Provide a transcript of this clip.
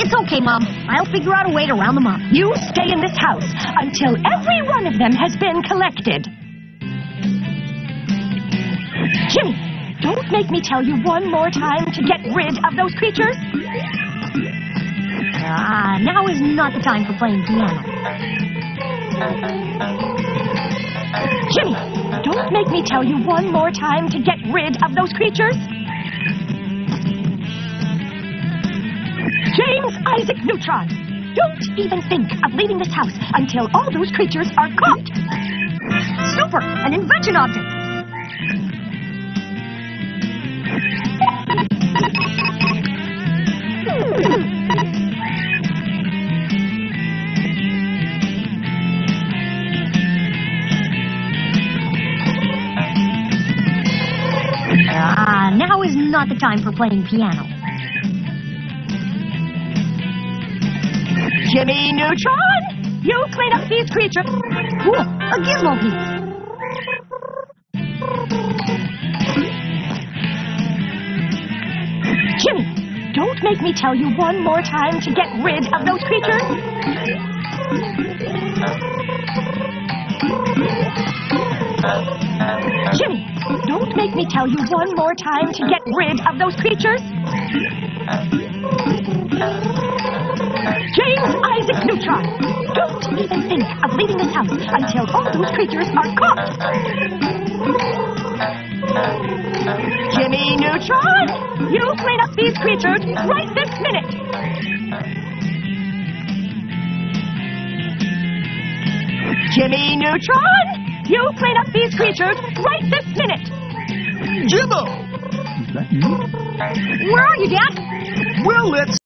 It's okay, Mom. I'll figure out a way to round them up. You stay in this house until every one of them has been collected. Jimmy, don't make me tell you one more time to get rid of those creatures. Ah, now is not the time for playing piano. Jimmy, don't make me tell you one more time to get rid of those creatures. James Isaac Neutron, don't even think of leaving this house until all those creatures are caught. Super! An invention object! Ah, now is not the time for playing piano. Jimmy Neutron, you clean up these creatures. Ooh, a gizmo piece. Jimmy, don't make me tell you one more time to get rid of those creatures. Jimmy, don't make me tell you one more time to get rid of those creatures. James Isaac Neutron, don't even think of leaving this house until all those creatures are caught. Jimmy Neutron, you clean up these creatures right this minute. Jimmy Neutron, you clean up these creatures right this minute. Jimbo! Is that you? Where are you, Dad? Well, let's